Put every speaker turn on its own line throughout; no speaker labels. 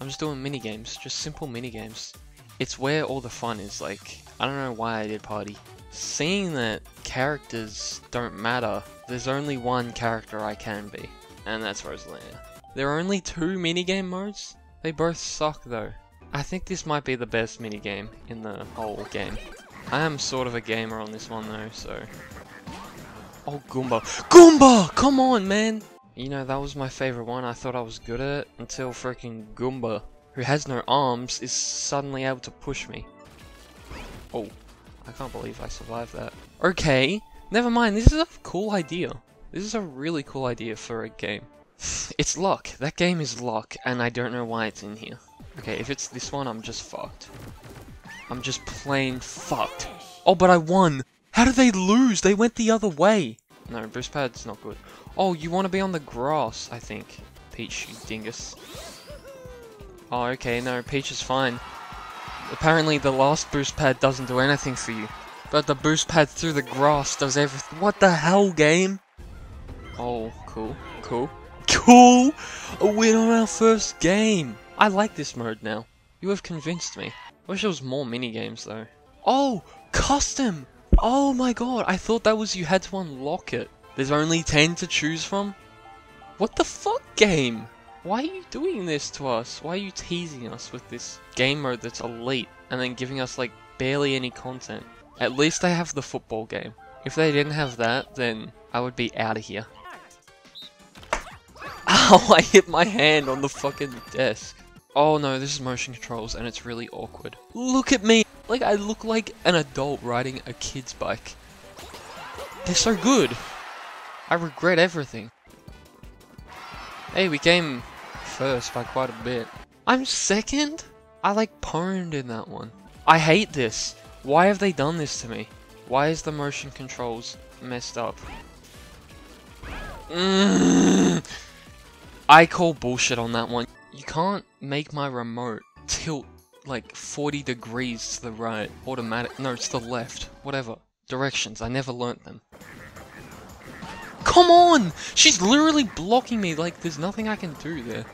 I'm just doing mini games, just simple mini games. It's where all the fun is. Like, I don't know why I did party. Seeing that characters don't matter, there's only one character I can be, and that's Rosalina. There are only two minigame modes? They both suck though. I think this might be the best minigame in the whole game. I am sort of a gamer on this one though, so... Oh, Goomba. Goomba! Come on, man! You know, that was my favorite one. I thought I was good at until freaking Goomba, who has no arms, is suddenly able to push me. Oh, I can't believe I survived that. Okay, never mind. This is a cool idea. This is a really cool idea for a game. It's luck. That game is luck, and I don't know why it's in here. Okay, if it's this one, I'm just fucked. I'm just plain fucked. Oh, but I won! How did they lose? They went the other way! No, boost pad's not good. Oh, you want to be on the grass, I think. Peach, dingus. Oh, okay, no, Peach is fine. Apparently the last boost pad doesn't do anything for you. But the boost pad through the grass does everything. What the hell, game? Oh, cool, cool. Cool! A win on our first game! I like this mode now. You have convinced me. Wish there was more mini games though. Oh! Custom! Oh my god, I thought that was you had to unlock it. There's only 10 to choose from? What the fuck game? Why are you doing this to us? Why are you teasing us with this game mode that's elite and then giving us like barely any content? At least they have the football game. If they didn't have that, then I would be out of here. Ow, I hit my hand on the fucking desk. Oh no, this is motion controls and it's really awkward. Look at me! Like, I look like an adult riding a kid's bike. They're so good! I regret everything. Hey, we came first by quite a bit. I'm second? I like pwned in that one. I hate this. Why have they done this to me? Why is the motion controls messed up? Mm. I call bullshit on that one. You can't make my remote tilt like 40 degrees to the right, automatic, no, it's the left, whatever. Directions, I never learnt them. Come on! She's literally blocking me like there's nothing I can do there.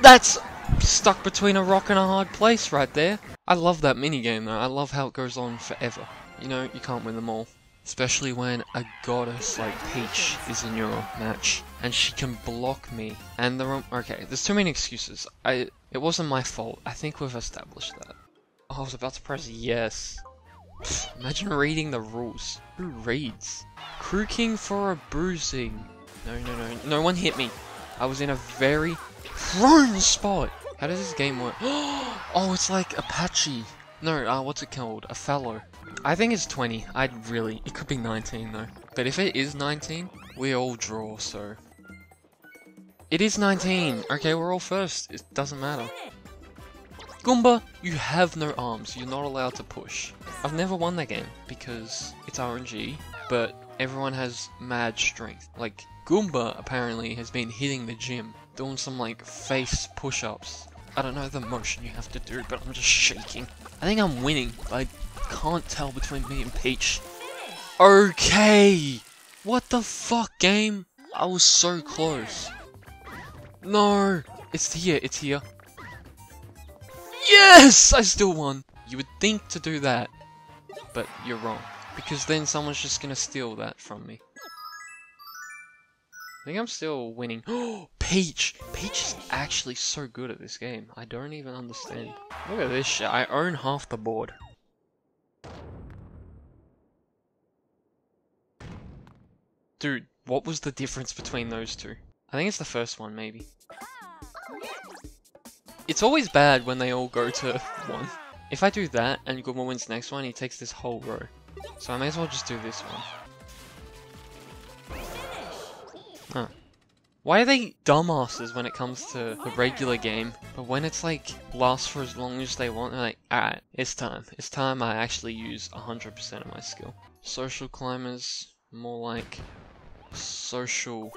That's stuck between a rock and a hard place right there. I love that minigame though, I love how it goes on forever. You know, you can't win them all. Especially when a goddess like Peach is in your match and she can block me. And the room. okay, there's too many excuses. I it wasn't my fault. I think we've established that. Oh, I was about to press yes. Imagine reading the rules. Who reads? Crew for a bruising. No, no, no. No one hit me. I was in a very prone spot. How does this game work? Oh, it's like Apache. No, uh, what's it called? Othello. I think it's 20. I'd really... It could be 19 though. But if it is 19, we all draw, so... It is 19! Okay, we're all first. It doesn't matter. Goomba, you have no arms. You're not allowed to push. I've never won that game because it's RNG, but everyone has mad strength. Like, Goomba apparently has been hitting the gym, doing some like face push-ups. I don't know the motion you have to do, but I'm just shaking. I think I'm winning, but I can't tell between me and Peach. Okay! What the fuck, game? I was so close. No! It's here, it's here. Yes! I still won. You would think to do that, but you're wrong. Because then someone's just gonna steal that from me. I think I'm still winning. Oh, Peach! Peach is actually so good at this game. I don't even understand. Look at this shit. I own half the board. Dude, what was the difference between those two? I think it's the first one, maybe. It's always bad when they all go to one. If I do that and Goomba wins next one, he takes this whole row. So I may as well just do this one. Huh. Why are they dumbasses when it comes to the regular game, but when it's like lasts for as long as they want, they're like, alright, it's time. It's time I actually use 100% of my skill. Social climbers, more like social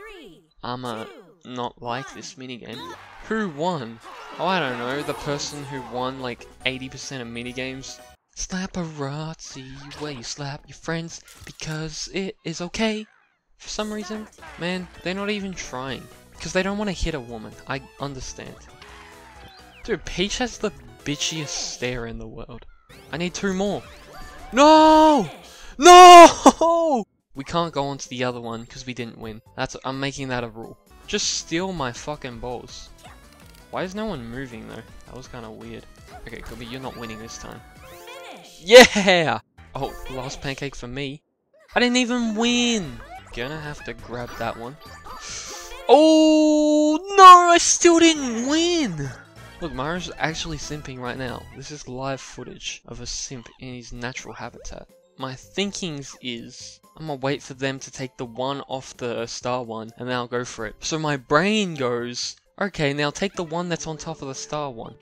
I'm a not like this minigame. Who won? Oh, I don't know, the person who won like 80% of minigames. Slaparazzi, where you slap your friends because it is okay. For some reason, man, they're not even trying. Because they don't want to hit a woman. I understand. Dude, Peach has the bitchiest stare in the world. I need two more. No! No! We can't go on to the other one because we didn't win. That's I'm making that a rule. Just steal my fucking balls. Why is no one moving though? That was kind of weird. Okay, Gubby, you're not winning this time. Yeah! Oh, last pancake for me. I didn't even win! Gonna have to grab that one. Oh no! I still didn't win! Look, Mario's actually simping right now. This is live footage of a simp in his natural habitat. My thinkings is, I'm gonna wait for them to take the one off the star one, and then I'll go for it. So my brain goes, okay, now take the one that's on top of the star one.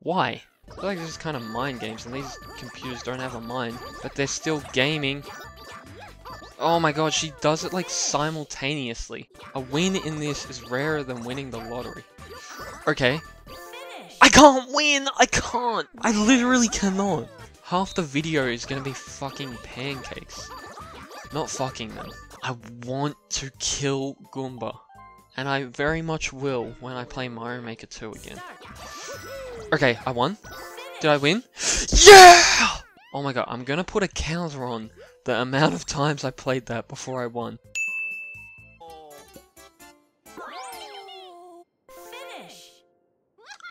Why? I feel like this is kind of mind games, and these computers don't have a mind, but they're still gaming. Oh my god, she does it like simultaneously. A win in this is rarer than winning the lottery. Okay. I can't win! I can't! I literally cannot! half the video is gonna be fucking pancakes. Not fucking them. I want to kill Goomba. And I very much will when I play Mario Maker 2 again. Okay, I won. Did I win? Yeah! Oh my god, I'm gonna put a counter on the amount of times I played that before I won.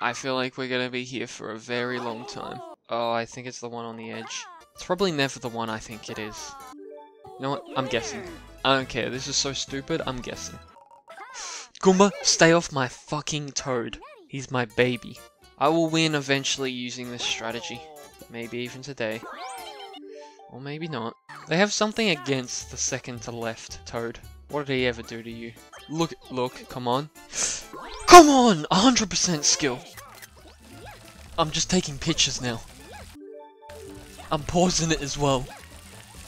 I feel like we're gonna be here for a very long time. Oh, I think it's the one on the edge. It's probably never the one I think it is. You know what? I'm guessing. I don't care. This is so stupid. I'm guessing. Goomba, stay off my fucking toad. He's my baby. I will win eventually using this strategy. Maybe even today. Or maybe not. They have something against the second to left toad. What did he ever do to you? Look, look, come on. Come on! 100% skill. I'm just taking pictures now. I'm pausing it as well.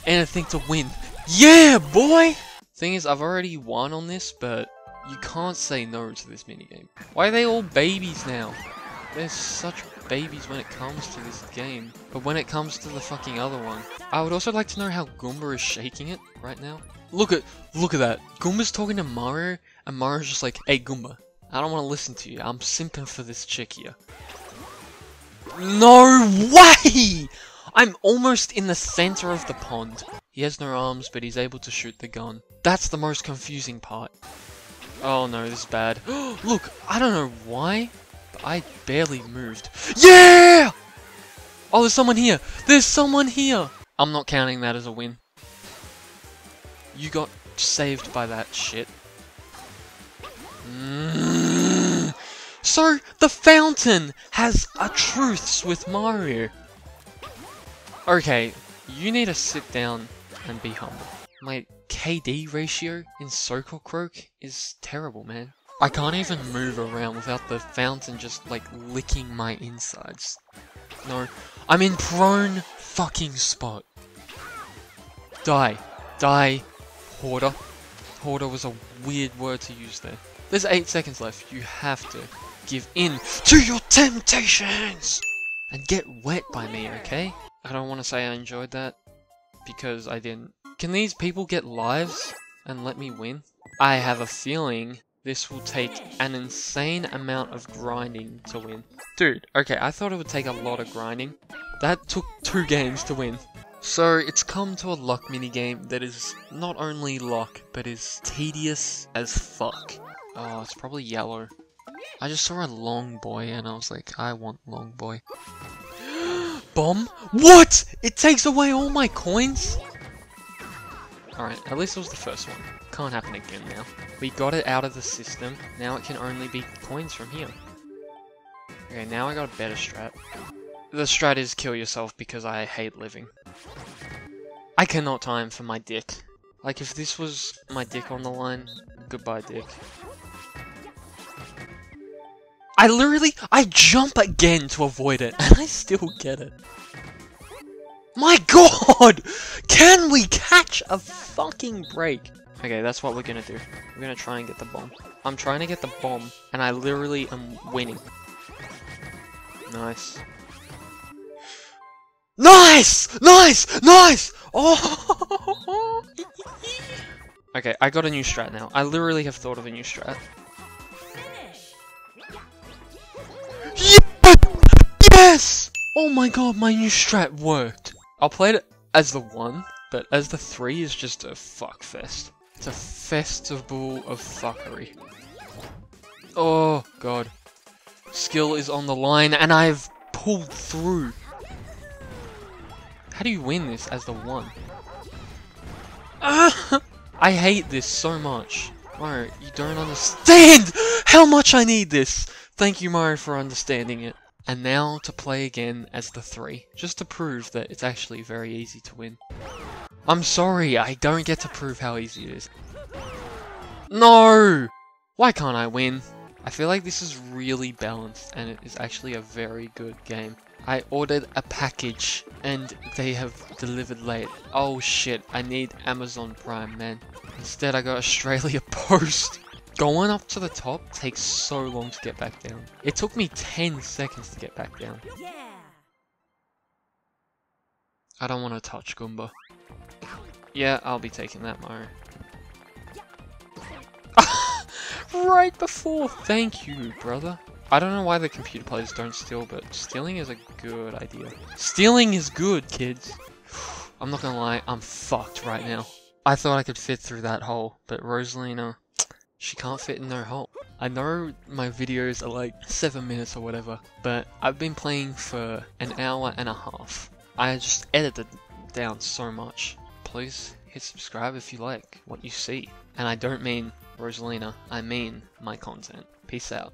And I think to win. Yeah, boy! Thing is, I've already won on this, but you can't say no to this minigame. Why are they all babies now? They're such babies when it comes to this game. But when it comes to the fucking other one. I would also like to know how Goomba is shaking it right now. Look at, look at that. Goomba's talking to Mario, and Mario's just like, Hey Goomba, I don't want to listen to you. I'm simping for this chick here. No way! I'm almost in the center of the pond. He has no arms, but he's able to shoot the gun. That's the most confusing part. Oh no, this is bad. Look, I don't know why, I barely moved. Yeah! Oh, there's someone here. There's someone here. I'm not counting that as a win. You got saved by that shit. Mm. So, the fountain has a truths with Mario. Okay, you need to sit down and be humble. My KD ratio in Circle Croak is terrible, man. I can't even move around without the fountain just, like, licking my insides. No, I'm in prone fucking spot. Die. Die. Hoarder. Hoarder was a weird word to use there. There's 8 seconds left. You have to give in to your temptations! And get wet by me, okay? I don't want to say I enjoyed that, because I didn't. Can these people get lives and let me win? I have a feeling this will take an insane amount of grinding to win. Dude, okay, I thought it would take a lot of grinding. That took two games to win. So it's come to a luck minigame that is not only luck, but is tedious as fuck. Oh, it's probably yellow. I just saw a long boy and I was like, I want long boy bomb? What? It takes away all my coins? Alright, at least it was the first one. Can't happen again now. We got it out of the system. Now it can only be coins from here. Okay, now I got a better strat. The strat is kill yourself because I hate living. I cannot time for my dick. Like, if this was my dick on the line, goodbye dick. I literally, I jump again to avoid it, and I still get it. My god! Can we catch a fucking break? Okay, that's what we're gonna do. We're gonna try and get the bomb. I'm trying to get the bomb, and I literally am winning. Nice. Nice! Nice! Nice! Oh! okay, I got a new strat now. I literally have thought of a new strat. Yes! Oh my god, my new strat worked! I'll play it as the 1, but as the 3 is just a fuck fest. It's a festival of fuckery. Oh god. Skill is on the line and I've pulled through. How do you win this as the 1? Ah! I hate this so much. Mario, you don't understand how much I need this! Thank you, Mario, for understanding it. And now to play again as the 3, just to prove that it's actually very easy to win. I'm sorry, I don't get to prove how easy it is. No! Why can't I win? I feel like this is really balanced and it is actually a very good game. I ordered a package and they have delivered late. Oh shit, I need Amazon Prime, man. Instead I got Australia Post. Going up to the top takes so long to get back down. It took me 10 seconds to get back down. Yeah. I don't want to touch Goomba. Yeah, I'll be taking that, Mario. right before! Thank you, brother. I don't know why the computer players don't steal, but stealing is a good idea. Stealing is good, kids. I'm not gonna lie, I'm fucked right now. I thought I could fit through that hole, but Rosalina, she can't fit in no hole. I know my videos are like 7 minutes or whatever, but I've been playing for an hour and a half. I just edited down so much. Please hit subscribe if you like what you see. And I don't mean Rosalina, I mean my content. Peace out.